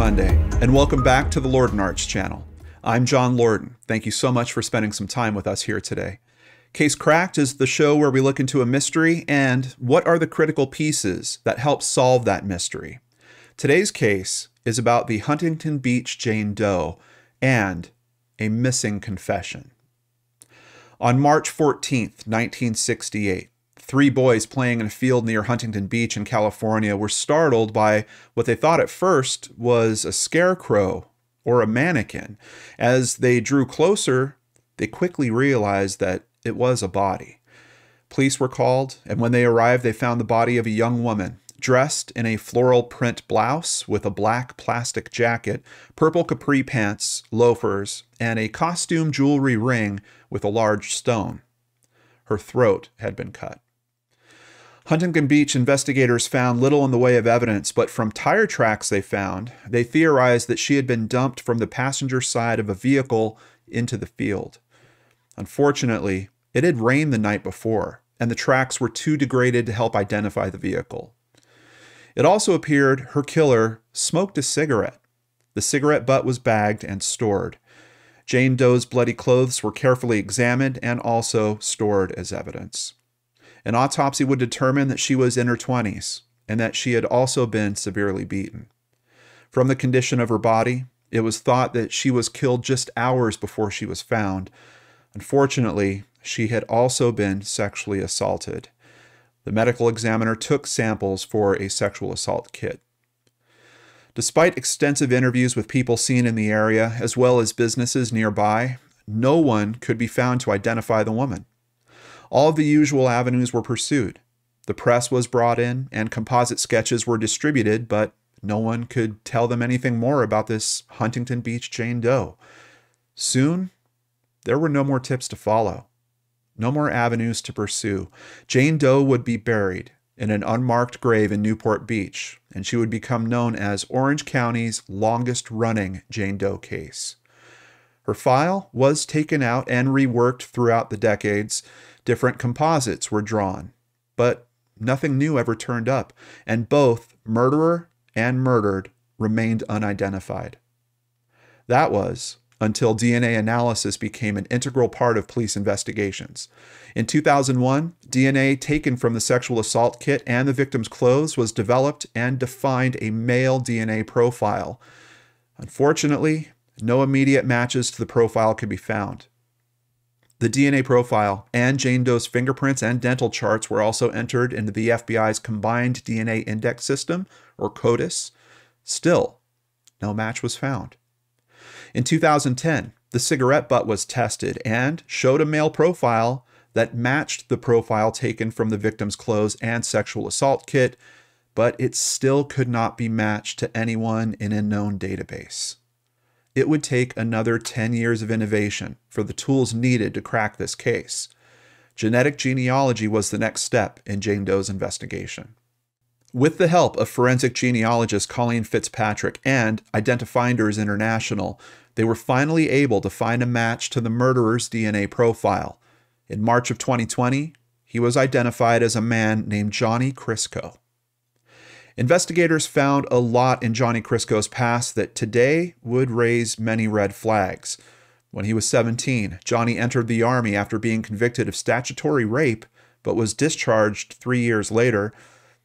Monday, and welcome back to the Lordan Arts channel. I'm John Lordan. Thank you so much for spending some time with us here today. Case Cracked is the show where we look into a mystery and what are the critical pieces that help solve that mystery. Today's case is about the Huntington Beach Jane Doe and a missing confession. On March 14, 1968, Three boys playing in a field near Huntington Beach in California were startled by what they thought at first was a scarecrow or a mannequin. As they drew closer, they quickly realized that it was a body. Police were called, and when they arrived, they found the body of a young woman dressed in a floral print blouse with a black plastic jacket, purple capri pants, loafers, and a costume jewelry ring with a large stone. Her throat had been cut. Huntington Beach investigators found little in the way of evidence, but from tire tracks they found, they theorized that she had been dumped from the passenger side of a vehicle into the field. Unfortunately, it had rained the night before, and the tracks were too degraded to help identify the vehicle. It also appeared her killer smoked a cigarette. The cigarette butt was bagged and stored. Jane Doe's bloody clothes were carefully examined and also stored as evidence. An autopsy would determine that she was in her 20s and that she had also been severely beaten. From the condition of her body, it was thought that she was killed just hours before she was found. Unfortunately, she had also been sexually assaulted. The medical examiner took samples for a sexual assault kit. Despite extensive interviews with people seen in the area, as well as businesses nearby, no one could be found to identify the woman. All the usual avenues were pursued. The press was brought in and composite sketches were distributed, but no one could tell them anything more about this Huntington Beach Jane Doe. Soon, there were no more tips to follow, no more avenues to pursue. Jane Doe would be buried in an unmarked grave in Newport Beach, and she would become known as Orange County's longest running Jane Doe case. Her file was taken out and reworked throughout the decades, different composites were drawn, but nothing new ever turned up, and both murderer and murdered remained unidentified. That was until DNA analysis became an integral part of police investigations. In 2001, DNA taken from the sexual assault kit and the victim's clothes was developed and defined a male DNA profile. Unfortunately, no immediate matches to the profile could be found. The DNA profile and Jane Doe's fingerprints and dental charts were also entered into the FBI's Combined DNA Index System, or CODIS. Still, no match was found. In 2010, the cigarette butt was tested and showed a male profile that matched the profile taken from the victim's clothes and sexual assault kit, but it still could not be matched to anyone in a known database it would take another 10 years of innovation for the tools needed to crack this case. Genetic genealogy was the next step in Jane Doe's investigation. With the help of forensic genealogist Colleen Fitzpatrick and Identifinders International, they were finally able to find a match to the murderer's DNA profile. In March of 2020, he was identified as a man named Johnny Chrisco. Investigators found a lot in Johnny Chrisco's past that today would raise many red flags. When he was 17, Johnny entered the Army after being convicted of statutory rape, but was discharged three years later.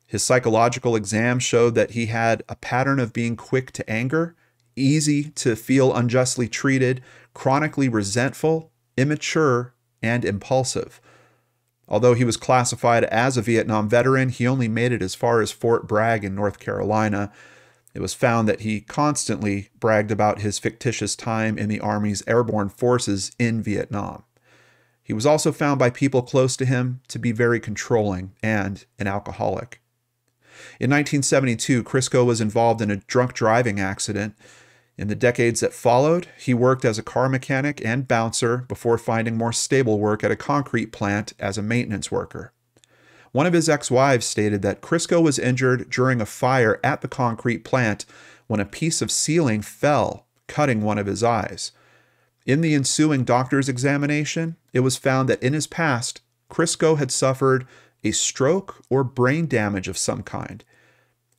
His psychological exam showed that he had a pattern of being quick to anger, easy to feel unjustly treated, chronically resentful, immature, and impulsive. Although he was classified as a Vietnam veteran, he only made it as far as Fort Bragg in North Carolina. It was found that he constantly bragged about his fictitious time in the Army's airborne forces in Vietnam. He was also found by people close to him to be very controlling and an alcoholic. In 1972, Chrisco was involved in a drunk driving accident in the decades that followed, he worked as a car mechanic and bouncer before finding more stable work at a concrete plant as a maintenance worker. One of his ex wives stated that Chrisco was injured during a fire at the concrete plant when a piece of ceiling fell, cutting one of his eyes. In the ensuing doctor's examination, it was found that in his past, Chrisco had suffered a stroke or brain damage of some kind.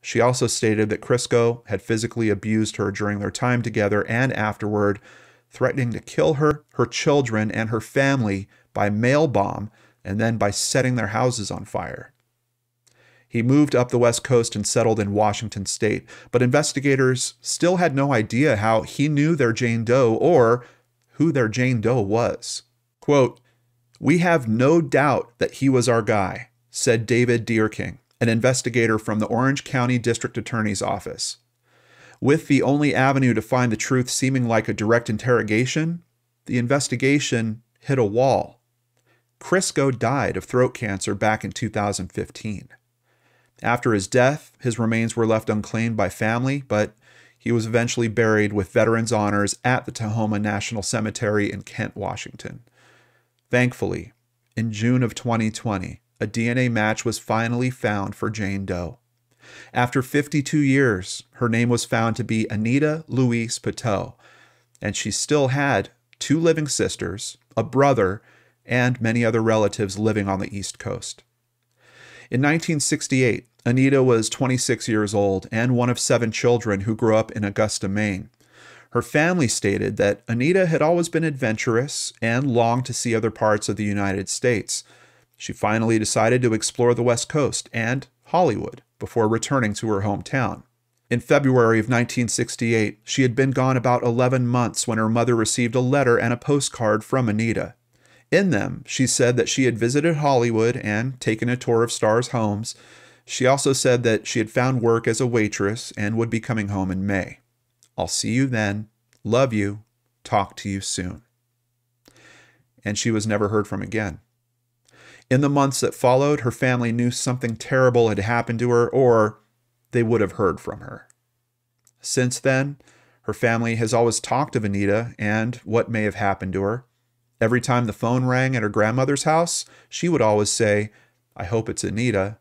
She also stated that Chrisco had physically abused her during their time together and afterward, threatening to kill her, her children, and her family by mail bomb and then by setting their houses on fire. He moved up the West Coast and settled in Washington state, but investigators still had no idea how he knew their Jane Doe or who their Jane Doe was. Quote, We have no doubt that he was our guy, said David Deerking, an investigator from the Orange County District Attorney's Office. With the only avenue to find the truth seeming like a direct interrogation, the investigation hit a wall. Chrisco died of throat cancer back in 2015. After his death, his remains were left unclaimed by family, but he was eventually buried with veterans' honors at the Tahoma National Cemetery in Kent, Washington. Thankfully, in June of 2020, a DNA match was finally found for Jane Doe. After 52 years, her name was found to be Anita Louise Piteau, and she still had two living sisters, a brother, and many other relatives living on the East Coast. In 1968, Anita was 26 years old and one of seven children who grew up in Augusta, Maine. Her family stated that Anita had always been adventurous and longed to see other parts of the United States. She finally decided to explore the West Coast and Hollywood before returning to her hometown. In February of 1968, she had been gone about 11 months when her mother received a letter and a postcard from Anita. In them, she said that she had visited Hollywood and taken a tour of stars' homes. She also said that she had found work as a waitress and would be coming home in May. I'll see you then. Love you. Talk to you soon. And she was never heard from again. In the months that followed, her family knew something terrible had happened to her, or they would have heard from her. Since then, her family has always talked of Anita and what may have happened to her. Every time the phone rang at her grandmother's house, she would always say, I hope it's Anita.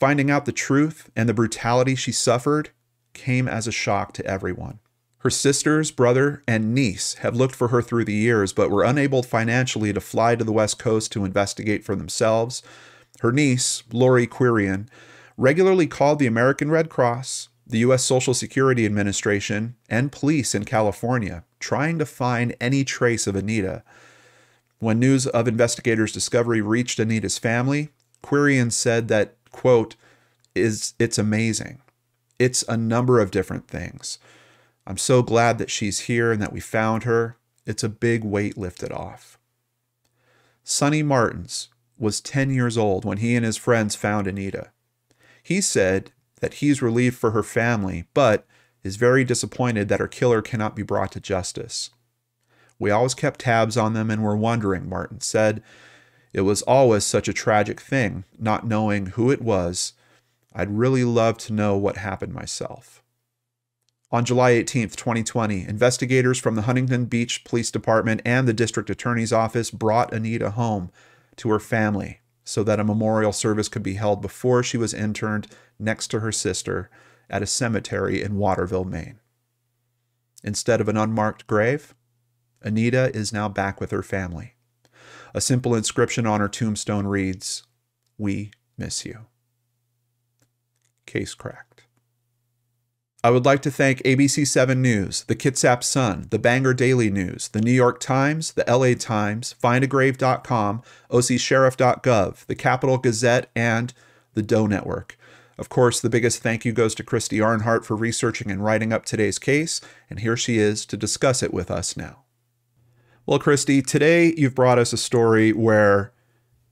Finding out the truth and the brutality she suffered came as a shock to everyone. Her sisters, brother, and niece have looked for her through the years, but were unable financially to fly to the West Coast to investigate for themselves. Her niece, Lori Quirian, regularly called the American Red Cross, the U.S. Social Security Administration, and police in California, trying to find any trace of Anita. When news of investigators' discovery reached Anita's family, Quirian said that, quote, is it's amazing. It's a number of different things. I'm so glad that she's here and that we found her. It's a big weight lifted off. Sonny Martins was 10 years old when he and his friends found Anita. He said that he's relieved for her family, but is very disappointed that her killer cannot be brought to justice. We always kept tabs on them and were wondering, Martin said. It was always such a tragic thing, not knowing who it was. I'd really love to know what happened myself. On July 18, 2020, investigators from the Huntington Beach Police Department and the District Attorney's Office brought Anita home to her family so that a memorial service could be held before she was interned next to her sister at a cemetery in Waterville, Maine. Instead of an unmarked grave, Anita is now back with her family. A simple inscription on her tombstone reads, We miss you. Case cracked. I would like to thank ABC 7 News, the Kitsap Sun, the Bangor Daily News, the New York Times, the LA Times, findagrave.com, ocsheriff.gov, the Capital Gazette, and the Doe Network. Of course, the biggest thank you goes to Christy Arnhart for researching and writing up today's case, and here she is to discuss it with us now. Well, Christy, today you've brought us a story where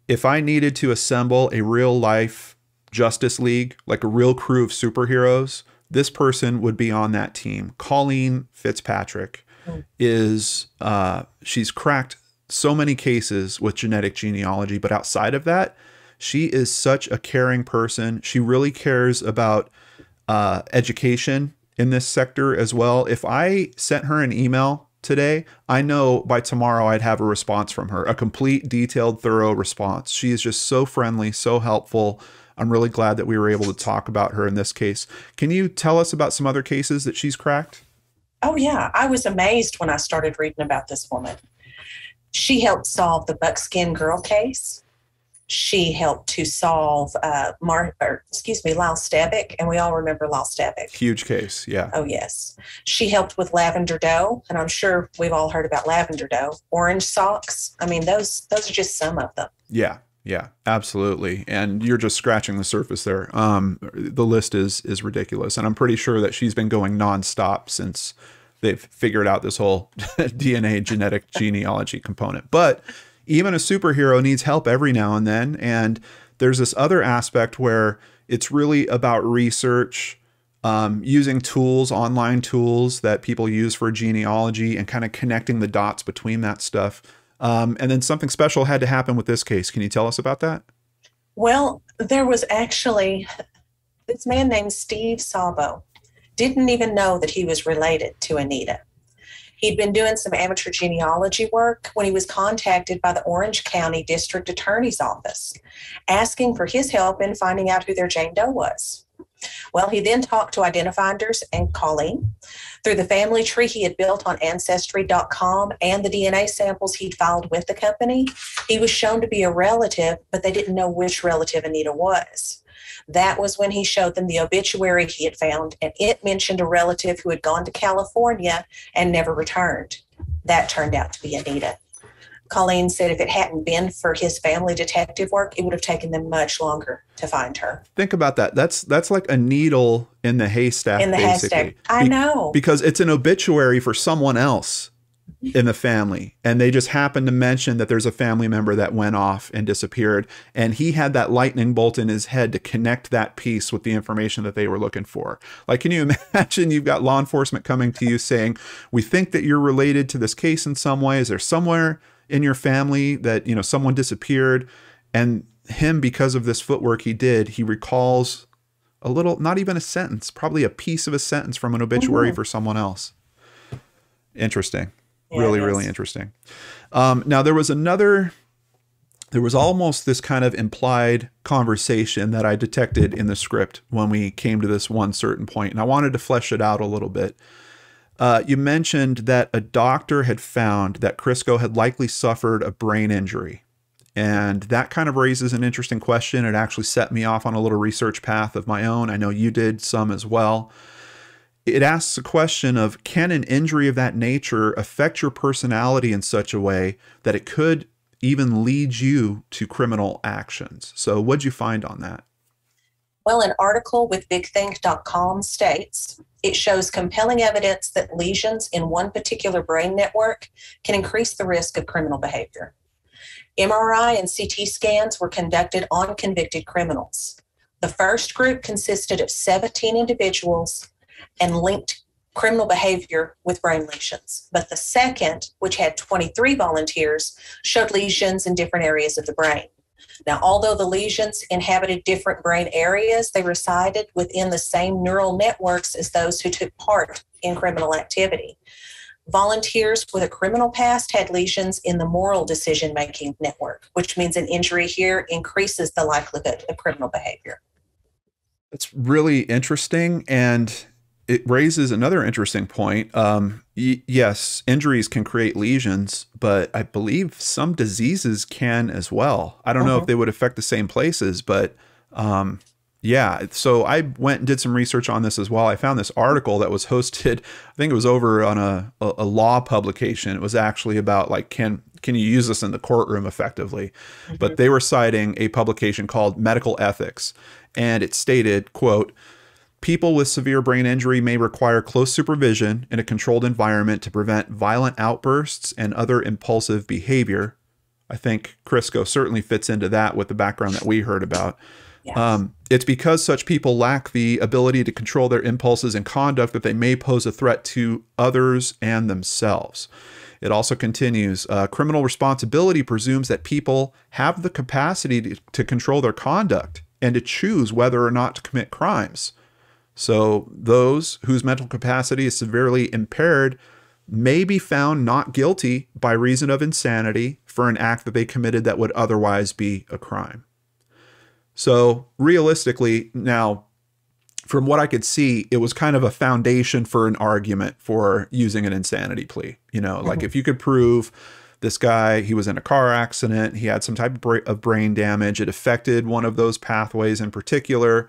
if I needed to assemble a real life Justice League, like a real crew of superheroes, this person would be on that team. Colleen Fitzpatrick oh. is uh, she's cracked so many cases with genetic genealogy, but outside of that, she is such a caring person. She really cares about uh, education in this sector as well. If I sent her an email today, I know by tomorrow I'd have a response from her, a complete, detailed, thorough response. She is just so friendly, so helpful. I'm really glad that we were able to talk about her in this case. Can you tell us about some other cases that she's cracked? Oh, yeah. I was amazed when I started reading about this woman. She helped solve the Buckskin Girl case. She helped to solve uh, Mar, or, excuse me, Lyle Stevick, and we all remember Lyle Stevick. Huge case, yeah. Oh yes, she helped with Lavender Doe, and I'm sure we've all heard about Lavender Doe. Orange socks. I mean, those those are just some of them. Yeah, yeah, absolutely. And you're just scratching the surface there. Um, the list is is ridiculous, and I'm pretty sure that she's been going nonstop since they've figured out this whole DNA genetic genealogy component. But even a superhero needs help every now and then, and there's this other aspect where it's really about research. Um, using tools, online tools that people use for genealogy, and kind of connecting the dots between that stuff. Um, and then something special had to happen with this case. Can you tell us about that? Well, there was actually this man named Steve Sabo didn't even know that he was related to Anita. He'd been doing some amateur genealogy work when he was contacted by the Orange County District Attorney's Office asking for his help in finding out who their Jane Doe was. Well, he then talked to Identifinders and Colleen. Through the family tree he had built on Ancestry.com and the DNA samples he'd filed with the company, he was shown to be a relative, but they didn't know which relative Anita was. That was when he showed them the obituary he had found, and it mentioned a relative who had gone to California and never returned. That turned out to be Anita. Colleen said if it hadn't been for his family detective work, it would have taken them much longer to find her. Think about that. That's that's like a needle in the haystack. In the basically. haystack. I Be- know. because it's an obituary for someone else in the family, and they just happen to mention that there's a family member that went off and disappeared, and he had that lightning bolt in his head to connect that piece with the information that they were looking for. Like, can you imagine? You've got law enforcement coming to you saying, "We think that you're related to this case in some way. Is there somewhere?" In your family that you know someone disappeared and him because of this footwork he did he recalls a little not even a sentence probably a piece of a sentence from an obituary for someone else. Interesting. Yeah, really really interesting. Um, now there was another there was almost this kind of implied conversation that i detected in the script when we came to this one certain point and i wanted to flesh it out a little bit uh, you mentioned that a doctor had found that Chrisco had likely suffered a brain injury. And that kind of raises an interesting question. It actually set me off on a little research path of my own. I know you did some as well. It asks a question of can an injury of that nature affect your personality in such a way that it could even lead you to criminal actions? So, what'd you find on that? Well, an article with bigthink.com states it shows compelling evidence that lesions in one particular brain network can increase the risk of criminal behavior. MRI and CT scans were conducted on convicted criminals. The first group consisted of 17 individuals and linked criminal behavior with brain lesions. But the second, which had 23 volunteers, showed lesions in different areas of the brain. Now, although the lesions inhabited different brain areas, they resided within the same neural networks as those who took part in criminal activity. Volunteers with a criminal past had lesions in the moral decision making network, which means an injury here increases the likelihood of criminal behavior. It's really interesting and it raises another interesting point. Um, y- yes, injuries can create lesions, but I believe some diseases can as well. I don't know if they would affect the same places, but um, yeah. So I went and did some research on this as well. I found this article that was hosted. I think it was over on a, a, a law publication. It was actually about like can can you use this in the courtroom effectively? But they were citing a publication called Medical Ethics, and it stated, "quote." People with severe brain injury may require close supervision in a controlled environment to prevent violent outbursts and other impulsive behavior. I think Chrisco certainly fits into that with the background that we heard about. Yes. Um, it's because such people lack the ability to control their impulses and conduct that they may pose a threat to others and themselves. It also continues uh, criminal responsibility presumes that people have the capacity to, to control their conduct and to choose whether or not to commit crimes. So, those whose mental capacity is severely impaired may be found not guilty by reason of insanity for an act that they committed that would otherwise be a crime. So, realistically, now, from what I could see, it was kind of a foundation for an argument for using an insanity plea. You know, like Mhm. if you could prove this guy, he was in a car accident. He had some type of brain damage. It affected one of those pathways in particular.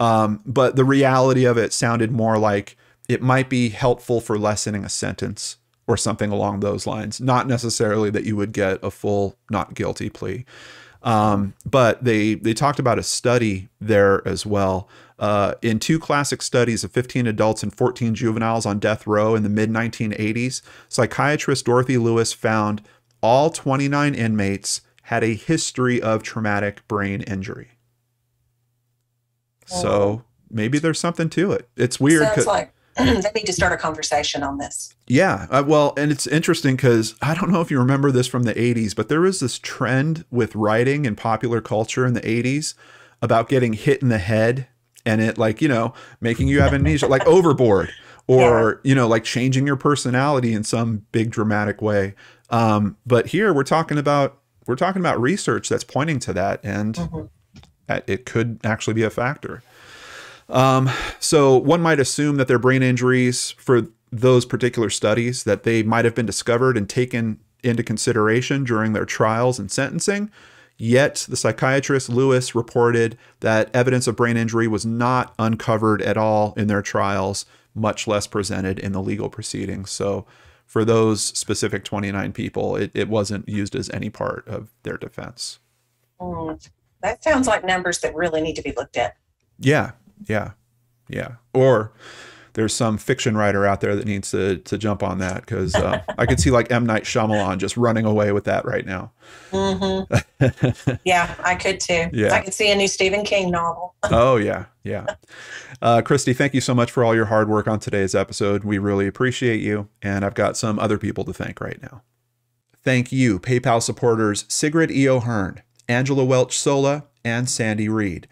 Um, but the reality of it sounded more like it might be helpful for lessening a sentence or something along those lines. Not necessarily that you would get a full not guilty plea. Um, but they they talked about a study there as well. Uh, in two classic studies of 15 adults and 14 juveniles on death row in the mid 1980s, psychiatrist Dorothy Lewis found all 29 inmates had a history of traumatic brain injury. So maybe there's something to it. It's weird. Sounds like they need to start a conversation on this. Yeah, uh, well, and it's interesting because I don't know if you remember this from the 80s, but there was this trend with writing and popular culture in the 80s about getting hit in the head and it, like, you know, making you have amnesia, like overboard, or, you know, like changing your personality in some big dramatic way. Um, but here we're talking about we're talking about research that's pointing to that, and Mhm. It could actually be a factor. Um, so one might assume that their brain injuries for those particular studies that they might have been discovered and taken into consideration during their trials and sentencing. Yet the psychiatrist Lewis reported that evidence of brain injury was not uncovered at all in their trials, much less presented in the legal proceedings. So for those specific 29 people, it, it wasn't used as any part of their defense. Mm, that sounds like numbers that really need to be looked at. Yeah, yeah, yeah. Or there's some fiction writer out there that needs to to jump on that because uh, I could see like M Night Shyamalan just running away with that right now. hmm yeah, I could too. Yeah. I could see a new Stephen King novel. oh yeah, yeah. Uh, Christy, thank you so much for all your hard work on today's episode. We really appreciate you, and I've got some other people to thank right now. Thank you, PayPal supporters Sigrid E. O'Hearn, Angela Welch Sola, and Sandy Reed.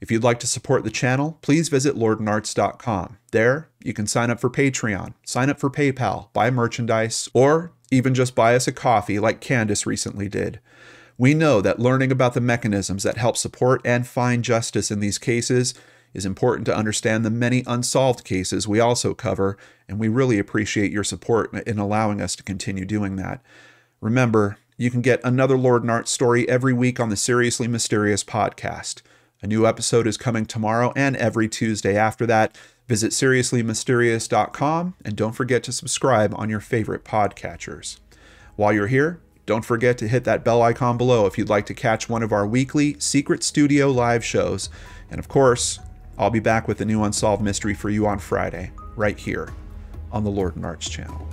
If you'd like to support the channel, please visit lordanarts.com. There, you can sign up for Patreon, sign up for PayPal, buy merchandise, or even just buy us a coffee like Candace recently did. We know that learning about the mechanisms that help support and find justice in these cases is important to understand the many unsolved cases we also cover, and we really appreciate your support in allowing us to continue doing that. Remember, you can get another Lordan Art story every week on the Seriously Mysterious podcast. A new episode is coming tomorrow and every Tuesday after that. Visit seriouslymysterious.com and don't forget to subscribe on your favorite podcatchers. While you're here, don't forget to hit that bell icon below if you'd like to catch one of our weekly Secret Studio live shows. And of course, I'll be back with a new unsolved mystery for you on Friday, right here on the Lordan Arts channel.